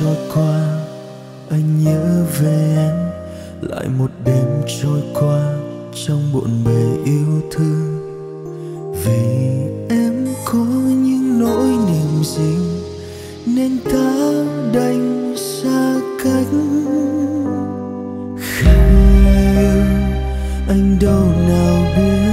trôi qua, anh nhớ về em. Lại một đêm trôi qua trong bộn bề yêu thương. Vì em có những nỗi niềm riêng nên ta đành xa cách? Khi yêu anh đâu nào biết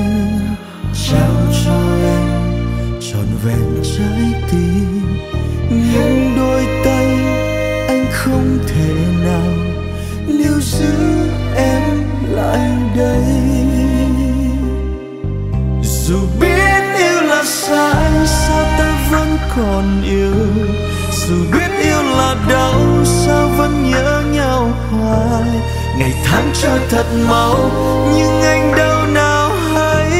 dù biết yêu là sai, sao ta vẫn còn yêu? Dù biết yêu là đau, sao vẫn nhớ nhau hoài? Ngày tháng trôi thật mau, nhưng anh đâu nào hay?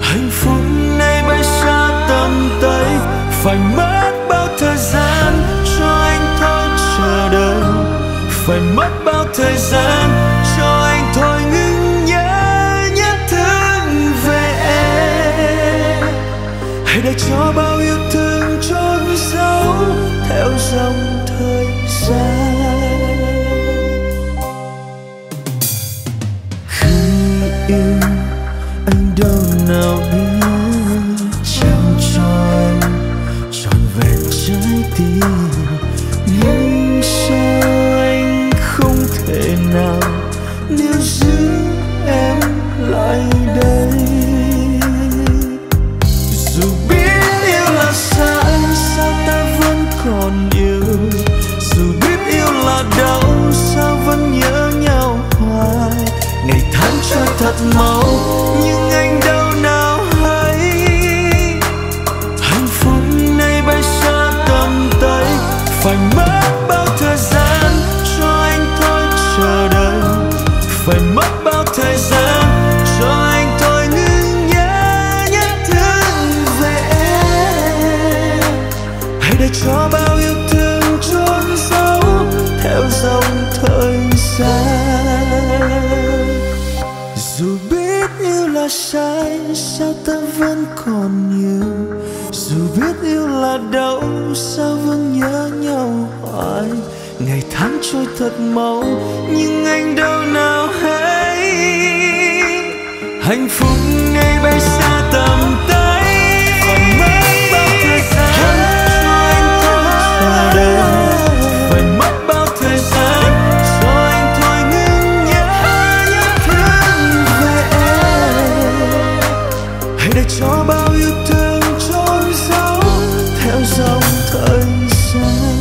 Hạnh phúc nay bay xa tầm tay, phải mất bao thời gian cho anh thôi chờ đợi. Phải mất bao thời gian để cho bao yêu thương trốn sâu theo dòng thời gian. Khi yêu thật mau nhưng anh đâu nào hay. Hạnh phúc nay bay xa tầm tay, phải mất bao thời gian cho anh thôi chờ đợi. Phải mất bao thời gian cho anh thôi ngừng nhớ nhớ thương về em. Hãy để cho bao yêu thương trốn sâu theo dòng thời gian dù biết yêu là sai, sao ta vẫn còn yêu dù biết yêu là đau, sao vẫn nhớ nhau hoài? Ngày tháng trôi thật mau, nhưng anh đâu nào hay? Hạnh phúc nay bay xa thời gian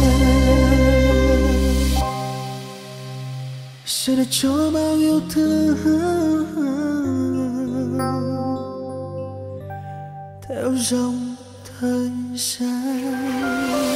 sẽ để cho bao yêu thương theo dòng thời gian